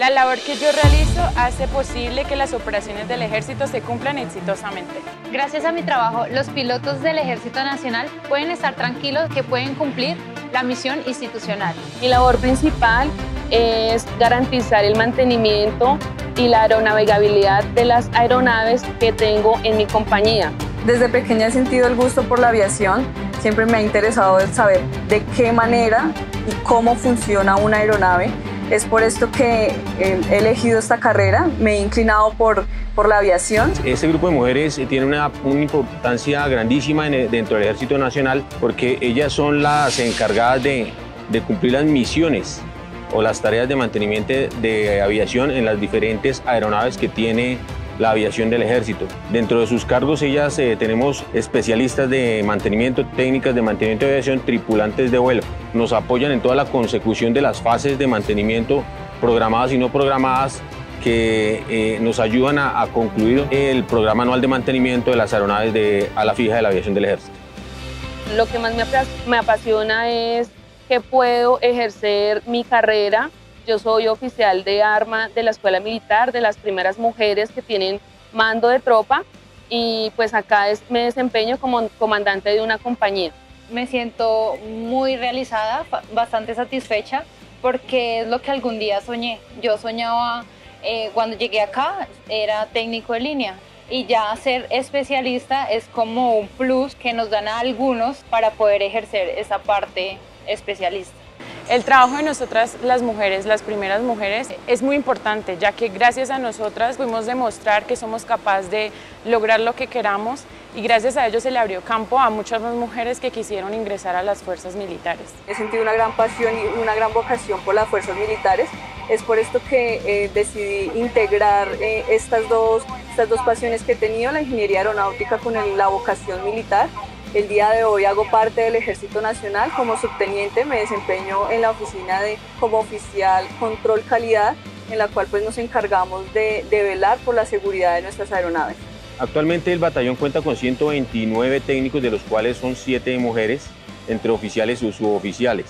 La labor que yo realizo hace posible que las operaciones del ejército se cumplan exitosamente. Gracias a mi trabajo, los pilotos del Ejército Nacional pueden estar tranquilos que pueden cumplir la misión institucional. Mi labor principal es garantizar el mantenimiento y la aeronavegabilidad de las aeronaves que tengo en mi compañía. Desde pequeña he sentido el gusto por la aviación, siempre me ha interesado saber de qué manera y cómo funciona una aeronave. Es por esto que he elegido esta carrera, me he inclinado por, por la aviación. Este grupo de mujeres tiene una, una importancia grandísima dentro del Ejército Nacional porque ellas son las encargadas de, de cumplir las misiones o las tareas de mantenimiento de aviación en las diferentes aeronaves que tiene la aviación del ejército. Dentro de sus cargos ellas eh, tenemos especialistas de mantenimiento, técnicas de mantenimiento de aviación, tripulantes de vuelo. Nos apoyan en toda la consecución de las fases de mantenimiento programadas y no programadas que eh, nos ayudan a, concluir el programa anual de mantenimiento de las aeronaves de, a la fija de la aviación del ejército. Lo que más me apasiona es que puedo ejercer mi carrera. Yo soy oficial de arma de la Escuela Militar, de las primeras mujeres que tienen mando de tropa y pues acá me desempeño como comandante de una compañía. Me siento muy realizada, bastante satisfecha porque es lo que algún día soñé. Yo soñaba eh, cuando llegué acá, era técnico de línea y ya ser especialista es como un plus que nos dan a algunos para poder ejercer esa parte especialista. El trabajo de nosotras, las mujeres, las primeras mujeres, es muy importante, ya que gracias a nosotras pudimos demostrar que somos capaces de lograr lo que queramos y gracias a ello se le abrió campo a muchas más mujeres que quisieron ingresar a las fuerzas militares. He sentido una gran pasión y una gran vocación por las fuerzas militares. Es por esto que eh, decidí integrar eh, estas, dos, estas dos pasiones que he tenido, la ingeniería aeronáutica con la vocación militar el día de hoy hago parte del Ejército Nacional como subteniente, me desempeño en la oficina de como oficial control calidad, en la cual pues nos encargamos de, de velar por la seguridad de nuestras aeronaves. Actualmente el batallón cuenta con 129 técnicos, de los cuales son 7 mujeres, entre oficiales y suboficiales.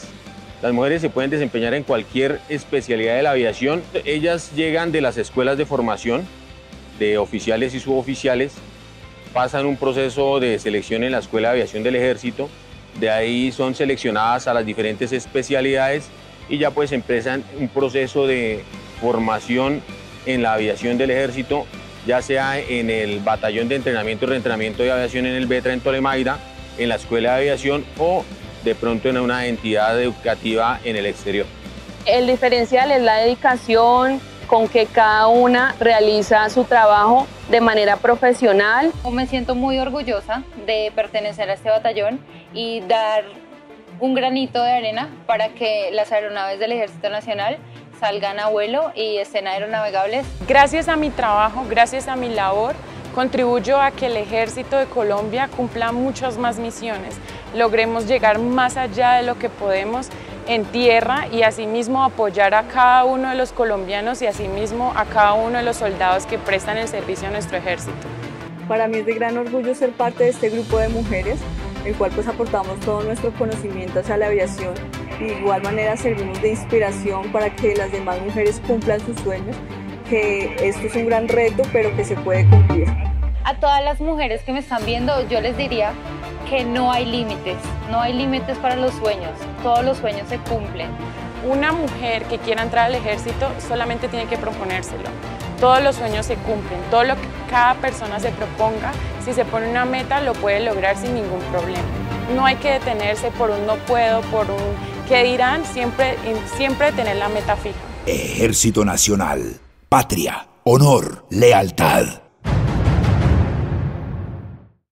Las mujeres se pueden desempeñar en cualquier especialidad de la aviación. Ellas llegan de las escuelas de formación de oficiales y suboficiales pasan un proceso de selección en la Escuela de Aviación del Ejército, de ahí son seleccionadas a las diferentes especialidades y ya pues empiezan un proceso de formación en la aviación del ejército, ya sea en el batallón de entrenamiento y reentrenamiento de aviación en el Betra en Tolemaida, en la escuela de aviación o de pronto en una entidad educativa en el exterior. El diferencial es la dedicación, con que cada una realiza su trabajo de manera profesional. Me siento muy orgullosa de pertenecer a este batallón y dar un granito de arena para que las aeronaves del Ejército Nacional salgan a vuelo y estén aeronavegables. Gracias a mi trabajo, gracias a mi labor, contribuyo a que el Ejército de Colombia cumpla muchas más misiones, logremos llegar más allá de lo que podemos en tierra y asimismo apoyar a cada uno de los colombianos y asimismo a cada uno de los soldados que prestan el servicio a nuestro ejército. Para mí es de gran orgullo ser parte de este grupo de mujeres, el cual pues aportamos todo nuestro conocimiento hacia la aviación y de igual manera servimos de inspiración para que las demás mujeres cumplan sus sueños, que esto es un gran reto pero que se puede cumplir. A todas las mujeres que me están viendo yo les diría que no hay límites, no hay límites para los sueños, todos los sueños se cumplen. Una mujer que quiera entrar al ejército solamente tiene que proponérselo. Todos los sueños se cumplen, todo lo que cada persona se proponga, si se pone una meta lo puede lograr sin ningún problema. No hay que detenerse por un no puedo, por un qué dirán, siempre, siempre tener la meta fija. Ejército Nacional, patria, honor, lealtad.